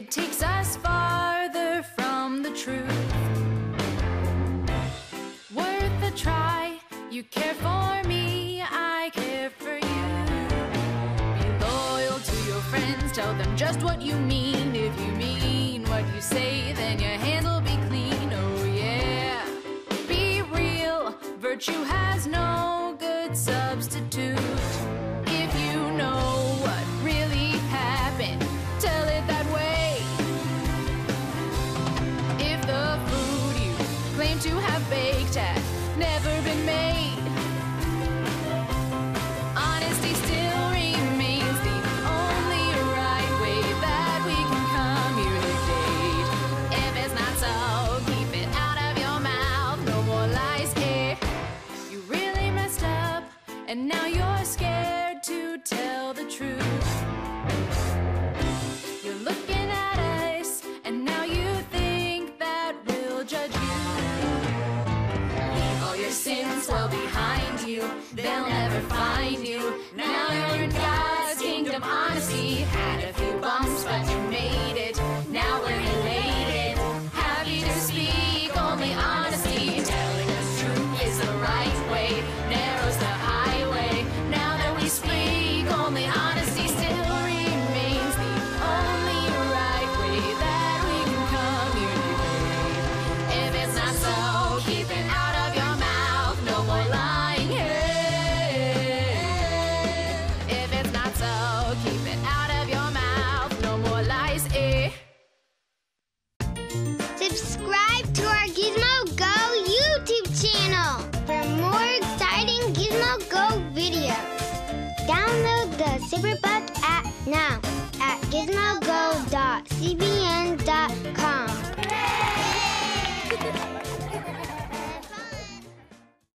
It takes us farther from the truth. Worth a try. You care for me, I care for you. Be loyal to your friends, tell them just what you mean. If you mean what you say, then your hands will be clean. Oh, yeah. Be real, virtue has no good substitute. You're scared to tell the truth. You're looking at us, and now you think that we'll judge you. Leave all your sins well behind you, they'll never find you. Now Superbook app now